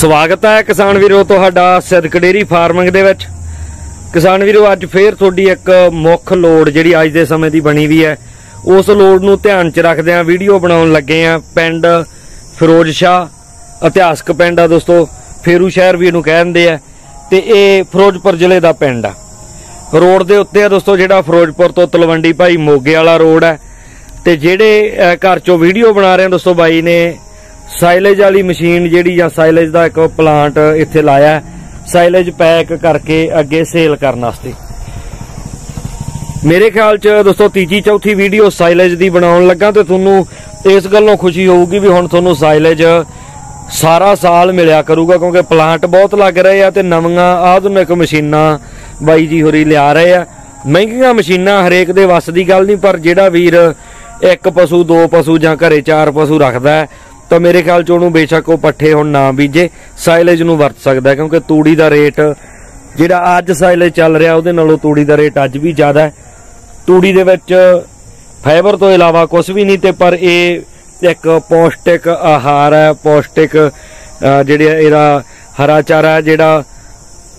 ਸਵਾਗਤ ਹੈ ਕਿਸਾਨ ਵੀਰੋ ਤੁਹਾਡਾ ਸਿੱਧਕ ਫਾਰਮਿੰਗ ਦੇ ਵਿੱਚ। ਕਿਸਾਨ ਵੀਰੋ, ਅੱਜ ਫੇਰ ਤੁਹਾਡੀ ਇੱਕ ਮੁੱਖ ਲੋੜ ਜਿਹੜੀ ਅੱਜ ਦੇ ਸਮੇਂ ਦੀ ਬਣੀ ਵੀ ਹੈ, ਉਸ ਲੋੜ ਨੂੰ ਧਿਆਨ 'ਚ ਰੱਖਦੇ ਆ ਵੀਡੀਓ ਬਣਾਉਣ ਲੱਗੇ ਆ ਪਿੰਡ ਫਿਰੋਜ਼ ਸ਼ਾਹ, ਇਤਿਹਾਸਕ ਪਿੰਡ ਆ ਦੋਸਤੋ, ਫੇਰੂ ਸ਼ਹਿਰ ਵੀ ਇਹਨੂੰ ਕਹਿੰਦੇ ਆ, ਤੇ ਇਹ ਫਿਰੋਜ਼ਪੁਰ ਜ਼ਿਲ੍ਹੇ ਦਾ ਪਿੰਡ ਆ। ਰੋਡ ਦੇ ਉੱਤੇ ਆ ਦੋਸਤੋ, ਜਿਹੜਾ ਫਿਰੋਜ਼ਪੁਰ ਤੋਂ ਤਲਵੰਡੀ ਭਾਈ ਮੋਗੇ ਵਾਲਾ ਰੋਡ ਹੈ, ਤੇ ਜਿਹੜੇ ਘਰ ਚੋਂ ਵੀਡੀਓ ਬਣਾ ਰਹੇ ਆ ਦੋਸਤੋ ਬਾਈ ਨੇ ਸਾਈਲੇਜ ਵਾਲੀ ਮਸ਼ੀਨ ਜਿਹੜੀ ਜਾਂ ਸਾਈਲੇਜ ਦਾ ਇੱਕ ਪਲਾਂਟ ਇੱਥੇ ਲਾਇਆ ਸਾਈਲੇਜ ਪੈਕ ਕਰਕੇ ਅੱਗੇ ਸੇਲ ਕਰਨ ਵਾਸਤੇ। ਮੇਰੇ ਖਿਆਲ ਚ ਦੋਸਤੋ, ਤੀਜੀ, ਚੌਥੀ ਵੀਡੀਓ ਸਾਈਲੇਜ ਦੀ ਬਣਾਉਣ ਲੱਗਾ ਤੇ ਤੁਹਾਨੂੰ ਇਸ ਗੱਲੋਂ ਖੁਸ਼ੀ ਹੋਊਗੀ ਵੀ ਹੁਣ ਤੁਹਾਨੂੰ ਸਾਈਲੇਜ ਸਾਰਾ ਸਾਲ ਮਿਲਿਆ ਕਰੂਗਾ ਕਿਉਂਕਿ ਪਲਾਂਟ ਬਹੁਤ ਲੱਗ ਰਹੇ ਆ ਤੇ ਨਵੀਆਂ ਆਧੁਨਿਕ ਮਸ਼ੀਨਾਂ ਬਾਈ ਜੀ ਹੋਰੀ ਲਿਆ ਰਹੇ ਆ। ਮਹਿੰਗੀਆਂ ਮਸ਼ੀਨਾਂ ਹਰੇਕ ਦੇ ਵੱਸ ਦੀ ਗੱਲ ਨਹੀਂ, ਪਰ ਜਿਹੜਾ ਵੀਰ ਇੱਕ ਪਸ਼ੂ, ਦੋ ਪਸ਼ੂ ਜਾਂ ਘਰੇ ਚਾਰ ਪਸ਼ੂ ਰੱਖਦਾ ਹੈ ਤਾਂ ਮੇਰੇ ਖਿਆਲ ਚ ਉਹਨੂੰ ਬੇਸ਼ੱਕ ਉਹ ਪੱਠੇ ਹੁਣ ਨਾ ਬੀਜੇ ਸਾਈਲੇਜ ਨੂੰ ਵਰਤ ਸਕਦਾ ਕਿਉਂਕਿ ਤੂੜੀ ਦਾ ਰੇਟ ਜਿਹੜਾ ਅੱਜ ਸਾਈਲੇਜ ਚੱਲ ਰਿਹਾ ਉਹਦੇ ਨਾਲੋਂ ਤੂੜੀ ਦਾ ਰੇਟ ਅੱਜ ਵੀ ਜ਼ਿਆਦਾ ਹੈ। ਤੂੜੀ ਦੇ ਵਿੱਚ ਫਾਈਬਰ ਤੋਂ ਇਲਾਵਾ ਕੁਝ ਵੀ ਨਹੀਂ ਤੇ ਪਰ ਇਹ ਇੱਕ ਪੌਸ਼ਟਿਕ ਆਹਾਰ ਹੈ ਪੌਸ਼ਟਿਕ ਅਹ, ਜਿਹੜਾ ਇਹਦਾ ਹਰਾ ਚਾਰਾ ਜਿਹੜਾ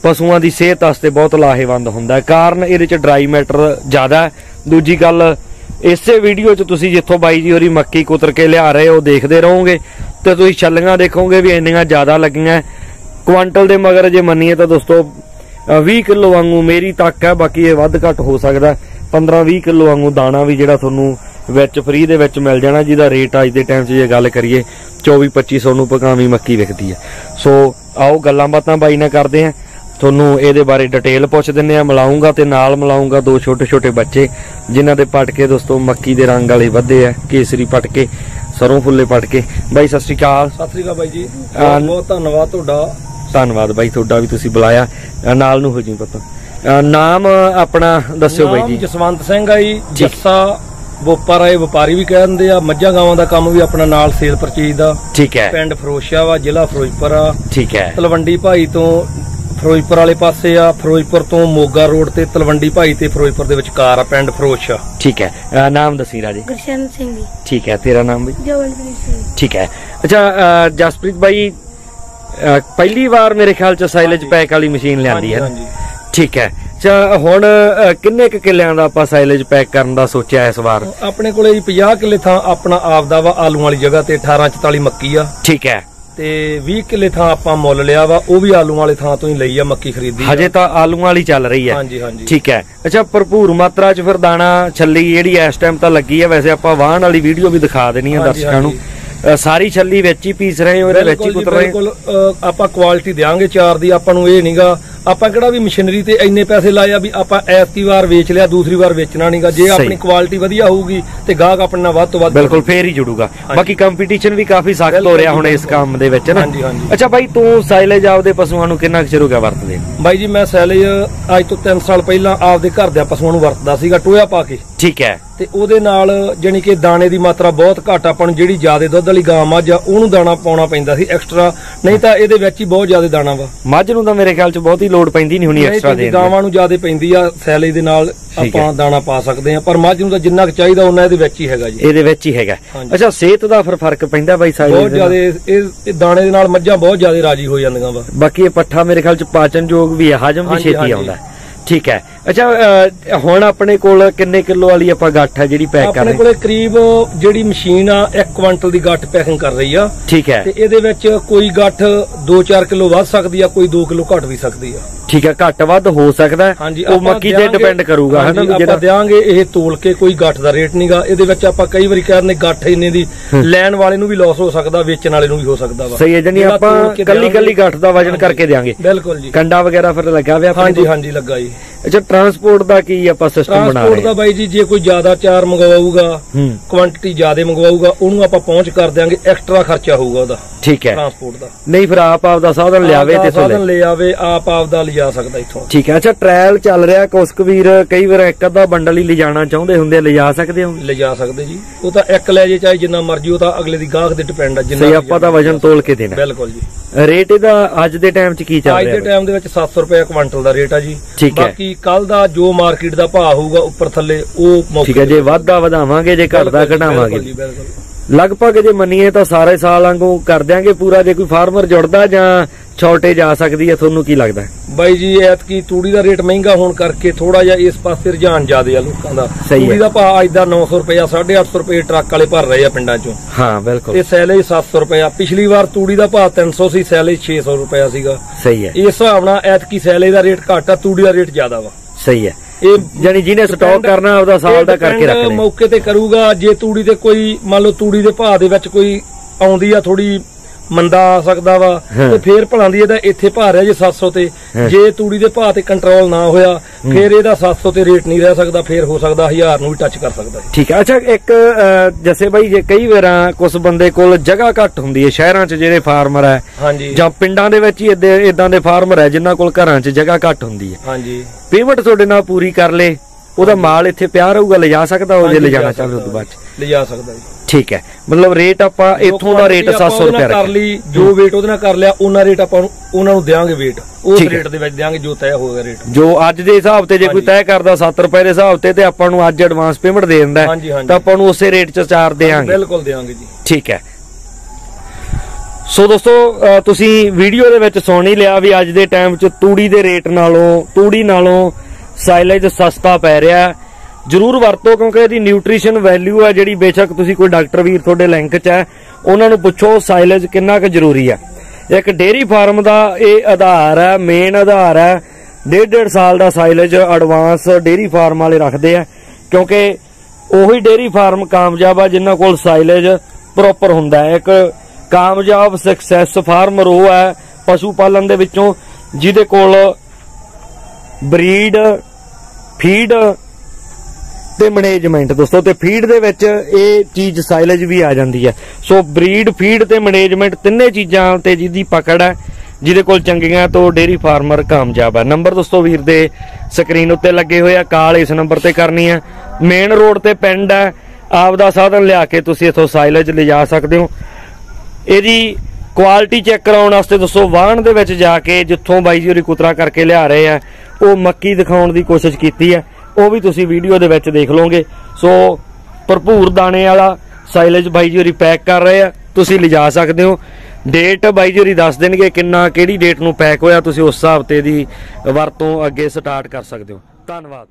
ਪਸ਼ੂਆਂ ਦੀ ਸਿਹਤ ਵਾਸਤੇ ਬਹੁਤ ਲਾਹੇਵੰਦ ਹੁੰਦਾ ਹੈ। ਕਾਰਨ ਇਹਦੇ ਚ ਡਰਾਈ ਮੈਟਰ ਜ਼ਿਆਦਾ ਹੈ। ਦੂਜੀ ਗੱਲ ਇਸੇ ਵੀਡੀਓ 'ਚ ਤੁਸੀਂ ਜਿੱਥੋਂ ਬਾਈ ਜੀ ਹੋਰੀ ਮੱਕੀ ਕੁਤਰ ਕੇ ਲਿਆ ਰਹੇ ਹੋ ਦੇਖਦੇ ਰਹੋਗੇ ਤੇ ਤੁਸੀਂ ਛੱਲੀਆਂ ਦੇਖੋਗੇ ਵੀ ਇੰਨੀਆਂ ਜ਼ਿਆਦਾ ਲੱਗੀਆਂ। ਕੁਆਂਟਲ ਦੇ ਮਗਰ ਜੇ ਮੰਨੀਏ ਤਾਂ ਦੋਸਤੋ ਅ, 20 ਕਿਲੋ ਵਾਂਗੂ ਮੇਰੀ ਤੱਕ ਹੈ ਬਾਕੀ ਇਹ ਵੱਧ ਘੱਟ ਹੋ ਸਕਦਾ। 15-20 ਕਿਲੋ ਵਾਂਗੂ ਦਾਣਾ ਵੀ ਜਿਹੜਾ ਤੁਹਾਨੂੰ ਵਿੱਚ ਫ੍ਰੀ ਦੇ ਵਿੱਚ ਮਿਲ ਜਾਣਾ ਜਿਹਦਾ ਰੇਟ ਅੱਜ ਦੇ ਟਾਈਮ 'ਚ ਜੇ ਗੱਲ ਕਰੀਏ 24-2500 ਨੂੰ ਪਕਾਵੀ ਮੱਕੀ ਵਿਕਦੀ ਹੈ। ਸੋ ਆਓ ਗੱਲਾਂ ਬਾਤਾਂ ਬਾਈ ਨਾਲ ਕਰਦੇ ਆਂ ਤੁਹਾਨੂੰ ਇਹਦੇ ਬਾਰੇ ਡਿਟੇਲ ਪੁੱਛ ਦਿੰਨੇ ਆ ਮਿਲਾਉਂਗਾ ਤੇ ਨਾਲ ਮਿਲਾਉਂਗਾ ਦੋ ਛੋਟੇ ਛੋਟੇ ਬੱਚੇ ਜਿਨ੍ਹਾਂ ਦੇ ਪਟਕੇ ਦੋਸਤੋ ਮੱਕੀ ਦੇ ਰੰਗ ਵਾਲੇ ਵੱਧੇ ਆ ਕੇਸਰੀ ਪਟਕੇ ਸਰੋਂ ਫੁੱਲੇ ਪਟਕੇ। ਬਾਈ ਸਤਿ ਸ਼੍ਰੀ ਅਕਾਲ। ਸਤਿ ਸ੍ਰੀ ਅਕਾਲ ਬਾਈ ਜੀ। ਬਹੁਤ ਬਹੁਤ ਧੰਨਵਾਦ ਤੁਹਾਡਾ। ਧੰਨਵਾਦ ਬਾਈ ਤੁਹਾਡਾ ਵੀ ਤੁਸੀਂ ਬੁਲਾਇਆ। ਨਾਲ ਨੂੰ ਹੋ ਜੀ ਪਤਾ। ਨਾਮ ਆਪਣਾ ਦੱਸਿਓ ਬਾਈ ਜੀ। ਜਸਵੰਤ ਸਿੰਘ ਆ ਜੀ ਜੱਸਾ ਬੋਪਾ ਰਾਏ ਵਪਾਰੀ ਵੀ ਕਹਿ ਦਿੰਦੇ ਆ। ਮੱਝਾਂ ਗਾਵਾਂ ਦਾ ਕੰਮ ਵੀ ਆਪਣਾ ਨਾਲ ਸੇਲ ਪਰਚੇਜ ਦਾ। ਠੀਕ ਹੈ। ਪਿੰਡ ਫਰੋਸ਼ਾ ਵਾ ਜ਼ਿਲ੍ਹਾ ਫਿਰੋਜ਼ਪੁਰ ਆ। ਠੀਕ ਹੈ। ਤਲਵੰਡੀ ਭਾਈ ਤੋਂ ਫਿਰੋਜ਼ਪੁਰ ਵਾਲੇ ਪਾਸੇ ਆ। ਫਿਰੋਜ਼ਪੁਰ ਤੋਂ ਮੋਗਾ ਰੋਡ ਤੇ ਤਲਵੰਡੀ ਭਾਈ ਤੇ ਫਿਰੋਜ਼ਪੁਰ ਦੇ ਵਿਚਕਾਰ ਆ ਪਿੰਡ ਫਰੋਸ਼ਾ। ਠੀਕ ਹੈ। ਅ, ਨਾਮ ਦੱਸੀ ਰਾਜੇ। ਗੁਰਸ਼ਨ ਸਿੰਘ ਜੀ। ਠੀਕ ਹੈ। ਤੇਰਾ ਨਾਮ ਵੀ ਜਵਨਪ੍ਰੀਤ ਸਿੰਘ ਠੀਕ ਹੈ। ਅੱਛਾ ਅ, ਜਸਪ੍ਰੀਤ ਬਾਈ ਅ, ਪਹਿਲੀ ਵਾਰ ਮੇਰੇ ਖਿਆਲ ਚ ਸਾਈਲੇਜ ਹਾਂਜੀ। ਪੈਕ ਵਾਲੀ ਮਸ਼ੀਨ ਲਿਆਂਦੀ ਹੈ? ਹਾਂਜੀ ਠੀਕ ਹੈ। ਅੱਛਾ ਹੁਣ ਅ, ਕਿੰਨੇ ਕੁ ਕਿੱਲਿਆਂ ਦਾ ਆਪਾਂ ਸਾਈਲੇਜ ਪੈਕ ਕਰਨ ਦਾ ਸੋਚਿਆ ਇਸ ਵਾਰ? ਆਪਣੇ ਕੋਲੇ ਜੀ 50 ਕਿੱਲੇ ਥਾਂ ਆਪਣਾ ਆਪਦਾ ਵਾ ਆਲੂ ਵਾਲੀ ਜਗ੍ਹਾ ਤੇ 1844 ਮੱਕੀ ਆ। ਠੀਕ ਹੈ। ਤੇ 20 ਕਿੱਲੇ ਥਾਂ ਆਪਾਂ ਮੁੱਲ ਲਿਆ ਵਾ ਉਹ ਵੀ ਆਲੂ ਵਾਲੇ ਥਾਂ ਤੋਂ ਹੀ ਲਈ ਆ ਮੱਕੀ ਖਰੀਦੀ। ਹਜੇ ਤਾਂ ਆਲੂਆਂ ਵਾਲੀ ਚੱਲ ਰਹੀ ਹੈ। ਹਾਂਜੀ ਹਾਂਜੀ। ਠੀਕ ਹੈ। ਅੱਛਾ ਭਰਪੂਰ ਮਾਤਰਾ ਚ ਫਿਰ ਦਾਣਾ ਛੱਲੀ ਜਿਹੜੀ ਇਸ ਟਾਈਮ ਤਾਂ ਲੱਗੀ ਹੈ ਵੈਸੇ ਆਪਾਂ ਵਾਹਣ ਵਾਲੀ ਵੀਡੀਓ ਵੀ ਦਿਖਾ ਦੇਣੀ ਹੈ ਦਰਸ਼ਕਾਂ ਨੂੰ। ਸਾਰੀ ਛੱਲੀ ਵਿੱਚ ਹੀ ਪੀਸ ਰਹੇ ਹੋ ਇਹਦੇ ਵਿੱਚ ਹੀ ਕੁਤਰ ਰਹੇ? ਬਿਲਕੁਲ ਆਪਾਂ ਕੁਆਲਿਟੀ ਦੇਾਂਗੇ ਚਾਰ ਦੀ ਆਪਾਂ ਨੂੰ ਇਹ ਨਹੀਂਗਾ ਆਪਾਂ ਕਿਹੜਾ ਵੀ ਮਸ਼ੀਨਰੀ ਤੇ ਇੰਨੇ ਪੈਸੇ ਲਾਏ ਆ ਵੀ ਆਪਾਂ ਐਤਕੀ ਵਾਰ ਵੇਚ ਲਿਆ ਦੂਸਰੀ ਵਾਰ ਵੇਚਣਾ ਨਹੀਂਗਾ ਜੇ। ਆਪਣੀ ਕੁਆਲਿਟੀ ਵਧੀਆ ਹੋਊਗੀ ਤੇ ਗਾਹਕ ਆਪਣੇ ਨਾਲ ਵੱਧ ਤੋਂ ਵੱਧ ਬਿਲਕੁਲ ਫੇਰ ਹੀ ਜੁੜੂਗਾ। ਬਾਕੀ ਕੰਪੀਟੀਸ਼ਨ ਵੀ ਕਾਫੀ ਸਖਤ ਹੋ ਰਿਹਾ ਹੁਣ ਇਸ ਕੰਮ ਦੇ ਵਿੱਚ ਨਾ? ਹਾਂਜੀ, ਹਾਂਜੀ। ਅੱਛਾ ਬਾਈ ਤੂੰ ਸਾਈਲੇਜ ਆਪਦੇ ਪਸ਼ੂਆਂ ਨੂੰ ਕਿੰਨਾ ਚਿਰ ਹੋ ਗਿਆ ਵਰਤਦੇ? ਬਾਈ ਜੀ ਮੈਂ ਸੈਲੇਜ ਅੱਜ ਤੋਂ 3 ਸਾਲ ਪਹਿਲਾਂ ਆਪਦੇ ਘਰ ਦੇ ਪਸ਼ੂਆਂ ਨੂੰ ਵਰਤਦਾ ਸੀਗਾ ਟੋਇਆ ਪਾ ਕੇ। ਠੀਕ ਹੈ। ਤੇ ਉਹਦੇ ਨਾਲ ਜਾਣੀ ਕਿ ਦਾਣੇ ਦੀ ਮਾਤਰਾ ਬਹੁਤ ਘੱਟ ਆਪਾਂ ਨੂੰ ਜਿਹੜੀ ਜ਼ਿਆਦਾ ਦੁੱਧ ਵਾਲੀ ਗਾਂ ਮੱਝ ਆ ਉਹਨੂੰ ਦਾਣਾ ਪਾਉਣਾ ਪੈਂਦਾ ਸੀ ਐਕਸਟਰਾ ਨਹੀਂ ਤਾਂ ਇਹਦੇ ਵਿੱਚ ਹੀ ਬਹੁਤ ਜ਼ਿਆਦਾ ਦਾਣਾ ਵਾ ਮੱਝ ਨੂੰ ਤਾਂ ਮੇਰੇ ਖਿਆਲ ਚ ਬਹੁਤੀ ਲੋਡ ਪੈਂਦੀ ਨਹੀਂ ਹੋਣੀ ਐਕਸਟਰਾ ਦੇਣ ਦੀ ਗਾਵਾਂ ਨੂੰ ਜ਼ਿਆਦਾ ਪੈਂਦੀ ਆ ਸੈਲੇ ਦੇ ਨਾਲ। ਆਪਾਂ ਦਾਣਾ ਪਾ ਸਕਦੇ ਆ ਪਰ ਮੱਝ ਨੂੰ ਤਾਂ ਜਿੰਨਾ ਕੁ ਚਾਹੀਦਾ ਉਹਨਾਂ ਇਹਦੇ ਵਿੱਚ ਹੀ ਹੈਗਾ ਜੀ ਇਹਦੇ ਵਿੱਚ ਹੀ ਹੈਗਾ। ਅੱਛਾ ਸਿਹਤ ਦਾ ਫਿਰ ਫ਼ਰਕ ਪੈਂਦਾ ਬਾਈ ਸਾਈਲੇਜ ਬਹੁਤ ਜ਼ਿਆਦਾ ਇਹ ਦਾਣੇ ਦੇ ਨਾਲ ਮੱਝਾਂ ਬਹੁਤ ਜ਼ਿਆਦਾ ਰਾਜੀ ਹੋ ਜਾਂਦੀਆਂ ਵਾ ਬਾਕੀ ਇਹ ਪੱਠਾ ਮੇਰੇ ਖਿਆਲ ਚ ਪਾਚਨਯੋਗ ਵੀ ਹੈ ਹਜਮ ਵੀ ਛੇਤੀ। ਆਉਂਦਾ। ਠੀਕ ਹੈ। ਅੱਛਾ ਹੁਣ ਆਪਣੇ ਕੋਲ ਕਿੰਨੇ ਕਿਲੋ ਵਾਲੀ ਆਪਾਂ ਗੱਠ ਹੈ ਜਿਹੜੀ ਪੈਕ ਕਰ ਆਪਣੇ ਕੋਲੇ ਕਰੀਬ ਜਿਹੜੀ ਮਸ਼ੀਨ ਆ 1 ਕੁਇੰਟਲ ਦੀ ਗੱਠ ਪੈਕਿੰਗ ਕਰ ਰਹੀ ਆ। ਠੀਕ ਹੈ। ਤੇ ਇਹਦੇ ਵਿੱਚ ਕੋਈ ਗੱਠ 2-4 ਕਿਲੋ ਵੱਧ ਸਕਦੀ ਆ ਕੋਈ 2 ਕਿਲੋ ਘਟ ਵੀ ਸਕਦੀ ਆ। ਠੀਕ ਹੈ ਘੱਟ ਵੱਧ ਹੋ ਸਕਦਾ ਉਹ ਮੱਕੀ ਤੇ ਦਿਆਂਗੇ- ਡਿਪੈਂਡ ਕਰੂਗਾ ਹੈ ਨਾ ਹਾਂਜੀ, ਵੀ ਆਪਾਂ ਜਿਹੜਾ ਦਿਆਂਗੇ ਇਹ ਤੋਲ ਕੇ ਕੋਈ ਗੱਠ ਦਾ ਰੇਟ ਨਹੀਂਗਾ ਇਹਦੇ ਵਿੱਚ ਆਪਾਂ ਕਈ ਵਾਰੀ ਕਹਿੰਦੇ ਗੱਠ ਇੰਨੇ ਦੀ ਲੈਣ ਵਾਲੇ ਨੂੰ ਵੀ ਲਾਸ ਹੋ ਸਕਦਾ ਵੇਚਣ ਵਾਲੇ ਨੂੰ ਵੀ ਹੋ ਸਕਦਾ ਵਾ। ਸਹੀ ਹੈ ਜਿਹੜਾ ਆਪਾਂ ਕੱਲੀ ਦਿਆਂਗੇ- ਕੱਲੀ ਗੱਠ ਦਾ ਵਜਨ ਕਰਕੇ ਦੇਾਂਗੇ ਬਿਲਕੁਲ ਜੀ। ਕੰਡਾ ਵਗੈਰਾ ਫਿਰ ਲੱਗਾ ਹੋਇਆ ਹਾਂਜੀ? ਹਾਂਜੀ ਲੱਗਾ ਜੀ। ਅੱਛਾ ਟਰਾਂਸਪੋਰਟ ਦਾ ਕੀ ਆਪਾਂ ਸਿਸਟਮ ਬਣਾ ਟਰਾਂਸਪੋਰਟ ਰਹੇ ਦਾ ਹਾਂ? ਬਾਈ ਜੀ ਜੇ ਕੋਈ ਜ਼ਿਆਦਾ ਚਾਰ ਮੰਗਵਾਊਗਾ ਹੂੰ। ਕੁਆਂਟੀਟੀ ਜ਼ਿਆਦਾ ਮੰਗਵਾਊਗਾ ਉਹਨੂੰ ਆਪਾਂ ਪਹੁੰਚ ਕਰ ਦਿਆਂਗੇ ਐਕਸਟਰਾ ਖਰਚਾ ਹੋਊਗਾ ਉਹਦਾ। ਠੀਕ ਹੈ। ਟਰਾਂਸਪੋਰਟ ਦਾ। ਨਹੀਂ ਫਿਰ ਆਪ ਆਪ ਦਾ ਸਾਧਨ ਲਿਆਵੇ ਤੇ ਸਾਧਨ ਲੈ। ਆਵੇ ਆਪ ਆਪ ਦਾ ਲਿਜਾ ਸਕਦਾ ਇੱਥੋਂ। ਠੀਕ ਹੈ। ਅੱਛਾ ਟ੍ਰਾਇਲ ਚੱਲ ਰਿਹਾ ਕੁਸਕ ਵੀਰ ਕਈ ਵਾਰ ਇੱਕ ਅੱਧਾ ਬੰਡਲ ਹੀ ਲਿਜਾਣਾ ਚਾਹੁੰਦੇ ਹੁੰਦੇ ਲਿਜਾ ਸਕਦੇ ਹੋ? ਲਿਜਾ ਸਕਦੇ ਜੀ। ਉਹ ਤਾਂ ਇੱਕ ਲੈ ਜੇ ਚਾਹੇ ਜਿੰਨਾ ਮਰਜ਼ੀ ਉਹ ਤਾਂ ਅਗਲੇ ਦੀ ਗਾਹਕ ਦੇ ਡਿਪੈਂਡ ਆ ਜਿੰਨਾ ਸਹੀ ਆਪਾਂ ਤਾਂ ਵਜਨ ਤੋਲ ਕੇ ਦੇਣਾ। ਬਿਲਕੁਲ ਜੀ। ਰੇਟ ਇਹਦਾ ਅੱਜ ਦੇ ਟਾਈਮ 'ਚ ਕੀ ਚੱਲ ਅੱਜ ਦੇ ਰਿਹਾ ਟਾਈਮ ਦੇ ਵਿੱਚ 700 ਰੁਪਏ ਕੁਇੰਟਲ ਦਾ ਰੇਟ ਆ ਜੀ। ਠੀਕ ਕੱਲ ਦਾ ਜੋ ਮਾਰਕੀਟ ਦਾ ਭਾਅ ਹੋਊਗਾ ਉੱਪਰ ਥੱਲੇ ਉਹ ਮੌਕੇ ਠੀਕ ਹੈ ਜੇ ਵਾਧਾ ਵਧਾਵਾਂਗੇ ਜੇ ਘਟਦਾ ਘਟਾਵਾਂਗੇ। ਬਿਲਕੁਲ। ਲਗਭਗ ਜੇ ਮੰਨੀਏ ਤਾਂ ਸਾਰੇ ਸਾਲ ਵਾਂਗੂ ਕਰ ਦਿਆਂਗੇ ਪੂਰਾ ਜੇ ਕੋਈ ਫਾਰਮਰ ਜੁੜਦਾ ਜਾਂ ਛੋਟੇ ਜਾ ਸਕਦੀ ਹੈ ਤੁਹਾਨੂੰ ਕੀ ਲੱਗਦਾ? ਬਾਈ ਜੀ ਐਤਕੀ ਤੂੜੀ ਦਾ ਰੇਟ ਮਹਿੰਗਾ ਹੋਣ ਕਰਕੇ ਥੋੜਾ ਜਿਹਾ ਇਸ ਪਾਸੇ ਰੁਝਾਨ ਜ਼ਿਆਦੇ ਆ ਲੋਕਾਂ ਦਾ। ਤੂੜੀ ਦਾ ਭਾਅ ਅੱਜ ਦਾ 900 ਰੁਪਇਆ 850 ਰੁਪਏ ਟਰੱਕ ਵਾਲੇ ਭਰ ਰਹੇ ਆ ਪਿੰਡਾਂ ਚੋਂ। ਹਾਂ ਬਿਲਕੁਲ। ਤੇ ਸੈਲੇਜ 700 ਰੁਪਇਆ। ਪਿਛਲੀ ਵਾਰ ਤੂੜੀ ਦਾ ਭਾਅ 300 ਸੀ ਸੈਲੇਜ 600 ਰੁਪਇਆ ਸੀਗਾ। ਸਹੀ ਹੈ। ਇਸ ਹਿਸਾਬ ਨਾਲ ਐਤਕੀ ਸੈਲੇਜ ਦਾ ਰੇਟ ਘੱਟ ਆ ਤੂੜੀ ਦਾ ਰੇਟ ਜ਼ਿਆਦਾ ਵਾ। ਸਹੀ ਹੈ। ਇਹ ਯਾਨੀ ਜਿਹਨੇ ਸਟਾਕ ਕਰਨਾ ਆਪਦਾ ਸਾਲ ਦਾ ਕਰਕੇ depend ਰੱਖਣਾ ਮੌਕੇ ਤੇ ਕਰੂਗਾ ਜੇ ਤੂੜੀ ਤੇ ਕੋਈ ਮੰਨ ਲਓ ਤੂੜੀ ਦੇ ਭਾਅ ਦੇ ਵਿੱਚ ਕੋਈ ਆਉਂਦੀ ਆ ਥੋੜੀ ਮੰਦਾ ਆ ਸਕਦਾ ਵਾ। ਤੇ ਫੇਰ ਭਲਾਂਦੀ ਇਹਦਾ ਇੱਥੇ ਭਾਅ ਰਿਹਾ ਜੇ 700 ਤੇ। ਜੇ ਤੂੜੀ ਦੇ ਭਾਅ ਤੇ ਕੰਟਰੋਲ ਨਾ ਹੋਇਆ ਫੇਰ ਇਹਦਾ 700 ਤੇ ਰੇਟ ਨਹੀਂ ਰਹਿ ਸਕਦਾ ਫੇਰ ਹੋ ਸਕਦਾ 1000 ਨੂੰ ਵੀ ਟੱਚ ਕਰ ਸਕਦਾ ਹੈ ਠੀਕ ਹੈ ਅੱਛਾ ਇੱਕ ਜੱਸੇ ਬਾਈ ਜੇ ਕਈ ਵਾਰਾਂ ਕੁਝ ਬੰਦੇ ਕੋਲ ਜਗ੍ਹਾ ਘੱਟ ਹੁੰਦੀ ਹੈ ਸ਼ਹਿਰਾਂ 'ਚ ਜਿਹੜੇ ਫਾਰਮਰ ਹੈ ਜਾਂ ਪਿੰਡਾਂ ਦੇ ਵਿੱਚ ਹੀ ਇਦਾਂ ਦੇ ਫਾਰਮਰ ਹੈ ਜਿਨ੍ਹਾਂ ਕੋਲ ਘਰਾਂ 'ਚ ਜਗ੍ਹਾ ਘੱਟ ਹੁੰਦੀ ਹੈ। ਹਾਂਜੀ। ਪੇਮੈਂਟ ਤੁਹਾਡੇ ਨਾਲ ਪੂਰੀ ਕਰ ਲੇ ਉਹਦਾ ਮਾਲ ਇੱਥੇ ਪਿਆ ਰਹੂਗਾ ਲਿਜਾ ਸਕਦਾ ਉਹ ਜੇ ਲਿਜਾਣਾ ਲਿਜਾ ਚਾਹਵੇ ਸਕਦਾ ਉਦੋਂ ਬਾਅਦ ਲਿਜਾ ਸਕਦਾ ਜੀ। ਠੀਕ ਹੈ ਮਤਲਬ ਰੇਟ ਆਪਾਂ ਇੱਥੋਂ ਦਾ ਰੇਟ ਜੋ quantity 700 ਆਪਾਂ ਰੁਪਏ ਕਰ ਲਈ ਜੋ weight ਉਹਦੇ ਨਾਲ ਕਰ ਲਿਆ ਉਹਨਾਂ ਰੇਟ ਆਪਾਂ ਉਹਨਾਂ ਨੂੰ ਦੇਾਂਗੇ weight ਉਸ। ਰੇਟ ਦੇ ਵਿੱਚ ਦੇਾਂਗੇ ਜੋ ਤੈਅ ਹੋਵੇਗਾ ਰੇਟ ਜੋ ਅੱਜ ਦੇ ਹਿਸਾਬ ਤੇ ਜੇ ਕੋਈ। ਤੈਅ ਕਰਦਾ 7 ਰੁਪਏ ਦੇ ਹਿਸਾਬ ਤੇ ਤੇ ਆਪਾਂ ਨੂੰ ਅੱਜ ਐਡਵਾਂਸ ਪੇਮੈਂਟ ਦੇ ਦਿੰਦਾ। ਤਾਂ ਆਪਾਂ ਨੂੰ ਉਸੇ ਰੇਟ 'ਚ ਚਾਰ ਦੇਾਂਗੇ ਬਿਲਕੁਲ ਦੇਾਂਗੇ ਜੀ ਠੀਕ ਹੈ ਸੋ ਦੋਸਤੋ ਤੁਸੀਂ ਵੀਡੀਓ ਦੇ ਵਿੱਚ ਸੁਣ ਹੀ ਲਿਆ ਵੀ ਅੱਜ ਦੇ ਟਾਈਮ 'ਚ ਤੂੜੀ ਦੇ ਰੇਟ ਨਾਲੋਂ ਤੂੜੀ ਨਾਲੋਂ ਸਾਈਲੇਜ ਸਸਤਾ ਪੈ ਰਿਹਾ ਹੈ। ਜ਼ਰੂਰ ਵਰਤੋ ਕਿਉਂਕਿ ਇਹਦੀ ਨਿਊਟ੍ਰੀਸ਼ਨ ਵੈਲਿਊ ਹੈ ਜਿਹੜੀ ਬੇਸ਼ੱਕ ਤੁਸੀਂ ਕੋਈ ਡਾਕਟਰ ਵੀਰ ਤੁਹਾਡੇ ਲਿੰਕ 'ਚ ਹੈ, ਉਹਨਾਂ ਨੂੰ ਪੁੱਛੋ ਸਾਈਲੇਜ ਕਿੰਨਾ ਕੁ ਜ਼ਰੂਰੀ ਹੈ ਇੱਕ ਡੇਰੀ ਫਾਰਮ ਦਾ ਇਹ ਆਧਾਰ ਹੈ, ਮੇਨ ਆਧਾਰ ਹੈ ਡੇਢ ਡੇਢ ਸਾਲ ਦਾ ਸਾਈਲੇਜ ਐਡਵਾਂਸ ਡੇਰੀ ਫਾਰਮ ਵਾਲੇ ਰੱਖਦੇ ਆ, ਕਿਉਂਕਿ ਉਹੀ ਡੇਰੀ ਫਾਰਮ ਕਾਮਯਾਬ ਆ ਜਿਨ੍ਹਾਂ ਕੋਲ ਸਾਈਲੇਜ ਪ੍ਰੋਪਰ ਹੁੰਦਾ ਹੈ। ਇੱਕ ਕਾਮਯਾਬ ਸਕਸੈਸ ਫਾਰਮਰ ਉਹ ਹੈ ਪਸ਼ੂ ਪਾਲਣ ਦੇ ਵਿੱਚੋਂ, ਜਿਹਦੇ ਕੋਲ ਬਰੀਡ, ਫੀਡ ਤੇ ਮੈਨੇਜਮੈਂਟ ਦੋਸਤੋ, ਤੇ ਫੀਡ ਦੇ ਵਿੱਚ ਇਹ ਚੀਜ਼ ਸਾਈਲੇਜ ਵੀ ਆ ਜਾਂਦੀ ਹੈ। ਸੋ ਬਰੀਡ ਫੀਡ ਤੇ ਮੈਨੇਜਮੈਂਟ ਤਿੰਨੇ ਚੀਜ਼ਾਂ ਤੇ ਜਿਹਦੀ ਪਕੜ ਹੈ, ਜਿਹਦੇ ਕੋਲ ਚੰਗੀਆਂ ਤੋਂ ਡੇਰੀ ਫਾਰਮਰ ਕਾਮਯਾਬ ਹੈ। ਨੰਬਰ ਦੋਸਤੋ ਵੀਰ ਦੇ ਸਕਰੀਨ ਉੱਤੇ ਲੱਗੇ ਹੋਏ ਆ, ਕਾਲ ਇਸ ਨੰਬਰ ਤੇ ਕਰਨੀ ਹੈ। ਮੇਨ ਰੋਡ ਤੇ ਪਿੰਡ ਹੈ, ਆਪ ਦਾ ਸਾਧਨ ਲਿਆ ਕੇ ਤੁਸੀਂ ਇੱਥੋਂ ਸਾਈਲੇਜ ਲਿਜਾ ਸਕਦੇ ਹੋ। ਇਹਦੀ ਕੁਆਲਿਟੀ ਚੈੱਕ ਕਰਾਉਣ ਵਾਸਤੇ ਦੱਸੋ ਵਾਹਣ ਦੇ ਵਿੱਚ ਜਾ ਕੇ ਜਿੱਥੋਂ ਬਾਈ ਜੀ ਹੋਰੀ ਕੁਤਰਾ ਕਰਕੇ ਲਿਆ ਰਹੇ ਆ, ਉਹ ਮੱਕੀ ਦਿਖਾਉਣ ਦੀ ਕੋਸ਼ਿਸ਼ ਕੀਤੀ ਹੈ। ਉਹ ਵੀ ਤੁਸੀਂ ਵੀਡੀਓ ਦੇ ਵਿੱਚ ਦੇਖ ਲਓਗੇ। ਸੋ, ਭਰਪੂਰ ਦਾਣੇ ਵਾਲਾ ਸਾਈਲੇਜ ਬਾਈ ਜੀ ਹੋਰੀ ਪੈਕ ਕਰ ਰਹੇ ਆ। ਤੁਸੀਂ ਲਿਜਾ ਸਕਦੇ ਹੋ। ਡੇਟ ਬਾਈ ਜੀ ਹੋਰੀ ਦੱਸ ਦੇਣਗੇ ਕਿੰਨਾ, ਕਿਹੜੀ ਡੇਟ ਨੂੰ ਪੈਕ ਹੋਇਆ। ਤੁਸੀਂ ਉਸ ਹਿਸਾਬ ਤੇ ਦੀ ਵਰਤੋਂ ਅੱਗੇ ਸਟਾਰਟ ਕਰ ਸਕਦੇ ਹੋ। ਧੰਨਵਾਦ।